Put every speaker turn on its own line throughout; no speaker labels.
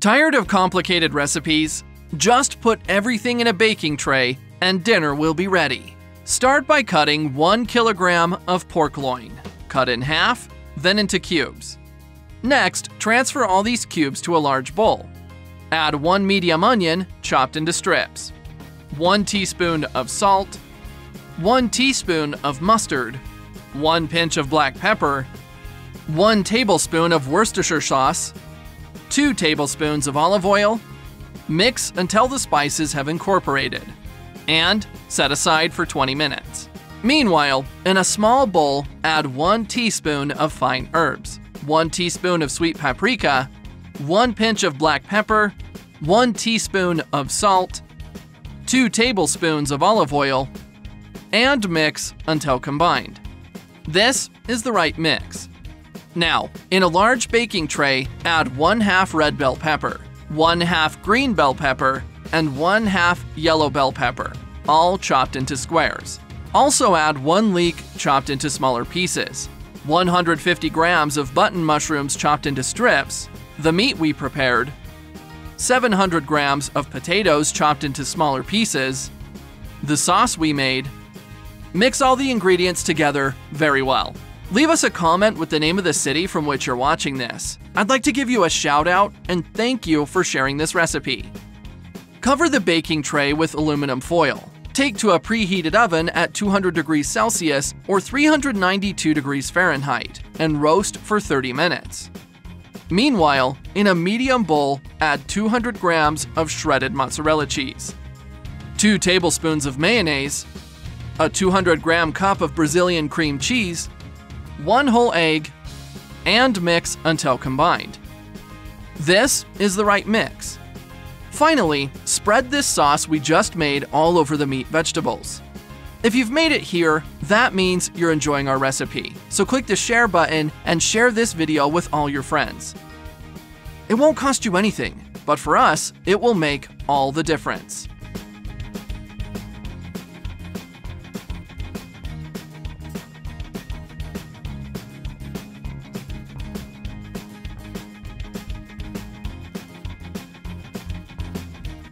Tired of complicated recipes? Just put everything in a baking tray and dinner will be ready. Start by cutting 1 kilogram of pork loin. Cut in half, then into cubes. Next, transfer all these cubes to a large bowl. Add 1 medium onion chopped into strips, 1 teaspoon of salt, 1 teaspoon of mustard, 1 pinch of black pepper, 1 tablespoon of Worcestershire sauce, 2 tablespoons of olive oil. Mix until the spices have incorporated, and set aside for 20 minutes. Meanwhile, in a small bowl, add 1 teaspoon of fine herbs, 1 teaspoon of sweet paprika, 1 pinch of black pepper, 1 teaspoon of salt, 2 tablespoons of olive oil, and mix until combined. This is the right mix. Now, in a large baking tray, add 1 half red bell pepper, 1 half green bell pepper, and 1 half yellow bell pepper, all chopped into squares. Also add 1 leek chopped into smaller pieces, 150 grams of button mushrooms chopped into strips, the meat we prepared, 700 grams of potatoes chopped into smaller pieces, the sauce we made. Mix all the ingredients together very well. Leave us a comment with the name of the city from which you're watching this. I'd like to give you a shout out and thank you for sharing this recipe. Cover the baking tray with aluminum foil. Take to a preheated oven at 200 degrees Celsius or 392 degrees Fahrenheit and roast for 30 minutes. Meanwhile, in a medium bowl, add 200 grams of shredded mozzarella cheese, 2 tablespoons of mayonnaise, a 200 gram cup of Brazilian cream cheese, 1 whole egg, and mix until combined. This is the right mix. Finally, spread this sauce we just made all over the meat vegetables. If you've made it here, that means you're enjoying our recipe, so click the share button and share this video with all your friends. It won't cost you anything, but for us, it will make all the difference.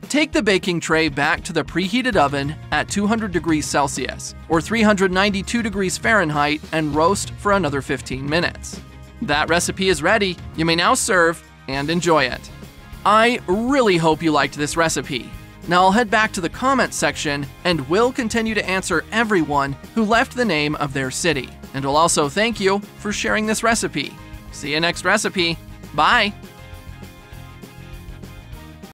Take the baking tray back to the preheated oven at 200 degrees Celsius or 392 degrees Fahrenheit and roast for another 15 minutes. That recipe is ready. You may now serve and enjoy it. I really hope you liked this recipe. Now I'll head back to the comments section and will continue to answer everyone who left the name of their city. And will also thank you for sharing this recipe. See you next recipe. Bye!